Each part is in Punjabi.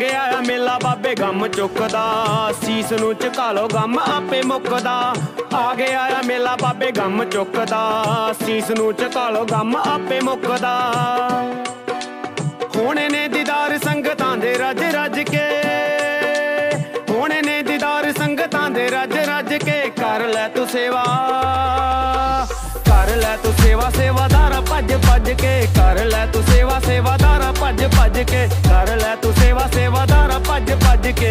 ਮੇਲਾ ਬਾਬੇ ਗਮ ਚੁੱਕਦਾ, ਸੀਸ ਨੂੰ ਝੁਕਾ ਲੋ ਗਮ ਆਪੇ ਮੁੱਕਦਾ। ਆ ਗਿਆ ਆ ਮੇਲਾ ਬਾਬੇ ਗਮ ਚੁੱਕਦਾ, ਸੀਸ ਨੂੰ ਝੁਕਾ ਲੋ ਗਮ ਆਪੇ ਮੁੱਕਦਾ। ਹੋਣੇ ਨੇ ਦੀਦਾਰ ਸੰਗਤਾਂ ਦੇ ਰੱਜ ਰੱਜ ਕੇ, ਹੋਣੇ ਨੇ ਦੀਦਾਰ ਸੰਗਤਾਂ ਦੇ ਰੱਜ ਰੱਜ ਕੇ, ਕਰ ਲੈ ਤੂੰ ਸੇਵਾ। ਕਰ ਲੈ ਤੂੰ ਸੇਵਾ, ਸੇਵਾਦਾਰ ਭੱਜ ਭੱਜ ਕੇ, ਕਰ ਲੈ ਤੂੰ ਸੇਵਾ, ਸੇਵਾਦਾਰ ਭੱਜ ਭੱਜ ਕੇ। ਲੈ ਤੂੰ ਸੇਵਾ ਸੇਵਾਦਾਰ ਭੱਜ ਭੱਜ ਕੇ।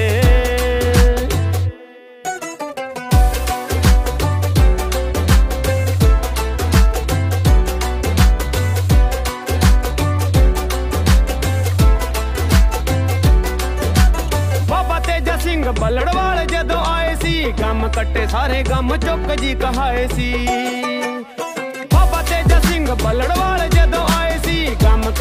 ਬਾਬਾ ਤੇਜਾ ਸਿੰਘ ਬੱਲੜਵਾਲ ਜਦੋਂ ਆਏ ਸੀ, ਗਮ ਕੱਟੇ ਸਾਰੇ ਗਮ ਚੁੱਕ ਜੀ ਕਹਾਏ ਸੀ। ਬਾਬਾ ਤੇਜਾ ਸਿੰਘ ਬੱਲੜਵਾਲ ਜਦੋਂ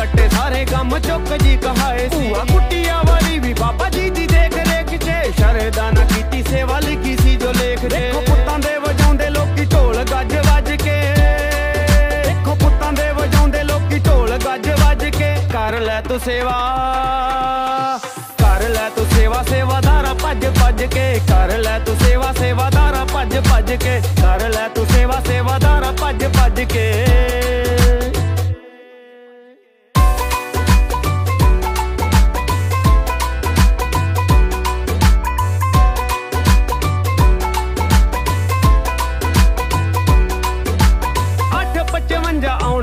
ਕੱਟੇ ਸਾਰੇ ਗਮ ਚੁੱਕ ਜੀ ਕਹਾਏ ਸੀ। ਭੂਆ ਕੁੱਟੀਆਂ ਵਾਲੀ ਵੀ ਬਾਬਾ ਜੀ ਦੀ ਦੇਖ ਰੇਖ 'ਚ ਸ਼ਰਦਾ ਨਾ ਕੀਤੀ ਸੇਵਾ ਲਿਖੀ ਸੀ ਜੋ ਲੇਖ ਦੇ ਦੇਖੋ ਪੁੱਤਾਂ ਦੇ ਵਜਾਉਂਦੇ ਲੋਕੀ ਢੋਲ ਗੱਜ ਵੱਜ ਕੇ। ਦੇਖੋ ਪੁੱਤਾਂ ਦੇ ਵਜਾਉਂਦੇ ਲੋਕੀ ਢੋਲ ਗੱਜ ਵੱਜ ਕੇ। ਕਰ ਲੈ ਤੂੰ ਸੇਵਾ। ਕਰ ਲੈ ਤੂੰ ਸੇਵਾ, ਸੇਵਾਦਾਰਾ ਭੱਜ ਭੱਜ ਕੇ। ਕਰ ਲੈ ਤੂੰ ਸੇਵਾ, ਸੇਵਾਦਾਰਾ ਭੱਜ ਭੱਜ ਕੇ। ਕਰ ਲੈ ਤੂੰ ਸੇਵਾ, ਸੇਵਾਦਾਰਾ ਭੱਜ ਭੱਜ ਕੇ।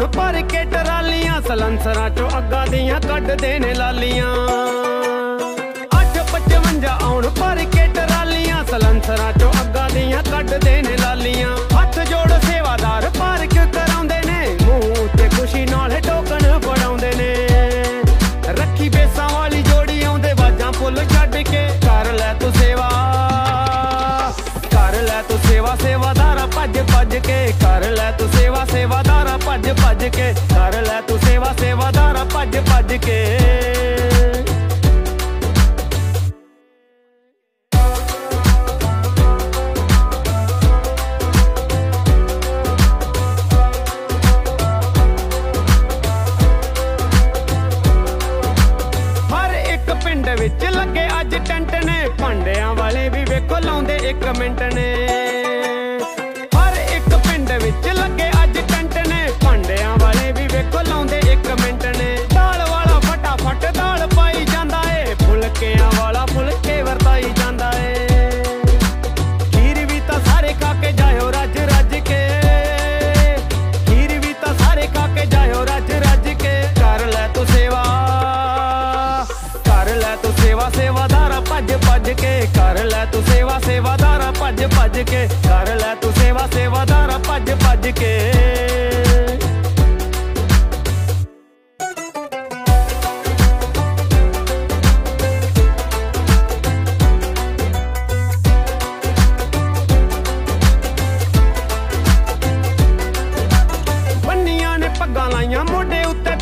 55 ਭਰ ਕੇ ਟਰਾਲੀਆਂ, ਸਲੰਸਰਾਂ ਚੋਂ ਅੱਗਾ ਦੀਆਂ ਕੱਢਦੇ ਨੇ ਲਾਲੀਆਂ। ਅੱਠ 55 ਆਉਣ ਭਰ ਕੇ ਟਰਾਲੀਆਂ, ਸਲੰਸਰਾਂ ਚੋਂ ਅੱਗਾ ਦੀਆਂ ਕੱਢਦੇ ਨੇ ਲਾਲੀਆਂ। ਹੱਥ ਜੋੜ ਸੇਵਾਦਾਰ ਭਰ ਕੇ ਕਰਾਉਂਦੇ ਨੇ, ਮੂੰਹ ਤੇ ਖੁਸ਼ੀ ਨਾਲ ਟੋਕਨ ਫੜਾਉਂਦੇ ਨੇ। ਰੱਖੀ ਬੇਸਾਂ ਵਾਲੀ ਜੋੜੀ ਆਉਂਦੇ ਬਾਜਾਂ ਫੁੱਲ ਛੱਡ ਕੇ। ਕਰ ਲੈ ਤੂੰ ਸੇਵਾ, ਕਰ ਲੈ ਤੂੰ ਸੇਵਾ, ਸੇਵਾਦਾਰਾ ਭੱਜ ਭੱਜ ਕੇ। ਕਰ ਲੈ ਤੂੰ ਸੇਵਾ, ਸੇਵਾਦਾਰਾ ਭੱਜ ਭੱਜ ਕੇ ਕਰ ਲੈ ਤੂੰ ਸੇਵਾ ਸੇਵਾਦਾਰਾ ਭੱਜ ਭੱਜ ਕੇ। ਹਰ ਇੱਕ ਪਿੰਡ ਵਿੱਚ ਲੱਗੇ ਅੱਜ ਟੈਂਟ ਨੇ, ਭਾਂਡਿਆਂ ਵਾਲੇ ਵੀ ਵੇਖੋ ਲਾਉਂਦੇ ਇੱਕ ਮਿੰਟ ਨੇ।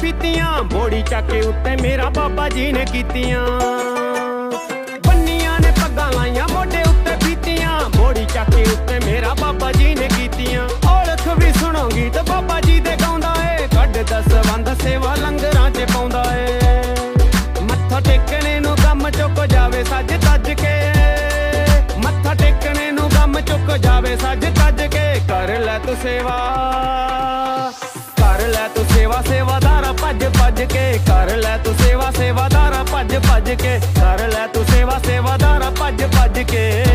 ਪੀਤੀਆਂ ਉੱਤੇ ਫੀਤੀਆਂ ਬੋੜੀ ਚੱਕੇ ਉੱਤੇ ਮੇਰਾ ਬਾਬਾ ਜੀ ਨੇ ਕੀਤੀਆਂ। ਬੰਨੀਆਂ ਨੇ ਪੱਗਾਂ ਲਾਈਆਂ, ਮੋਢੇ ਉੱਤੇ ਪੀਤੀਆਂ, ਬੋੜੀ ਚੱਕੇ ਉੱਤੇ ਮੇਰਾ ਬਾਬਾ ਜੀ ਨੇ ਕੀਤੀਆਂ। ਔਲਖ ਵੀ ਸੁਣੋਗੀ ਤੇ ਬਾਬਾ ਜੀ ਦੇ ਗਾਉਂਦਾ ਏ। ਕੱਢ ਦਸਵੰਦ ਸੇਵਾ ਲੰਗਰਾਂ 'ਚ ਪਾਉਂਦਾ ਏ। ਮੱਥਾ ਟੇਕਣੇ ਨੂੰ ਕੰਮ ਚੁੱਕ ਜਾਵੇ ਸੱਜ ਤੱਜ ਕੇ। ਮੱਥਾ ਟੇਕਣੇ ਨੂੰ ਕੰਮ ਚੁੱਕ ਜਾਵੇ ਸੱਜ ਤੱਜ ਕੇ। ਕਰ ਲੈ ਤੂੰ ਸੇਵਾ, ਕਰ ਲੈ ਤੂੰ ਸੇਵਾ ਸੇਵਾ ਦਾ ਭੱਜ ਭੱਜ ਕੇ ਕਰ ਲੈ ਤੂੰ ਸੇਵਾ ਸੇਵਾਦਾਰਾ, ਭੱਜ ਭੱਜ ਕੇ ਕਰ ਲੈ ਤੂੰ ਸੇਵਾ ਸੇਵਾਦਾਰਾ, ਭੱਜ ਭੱਜ ਕੇ।